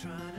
trying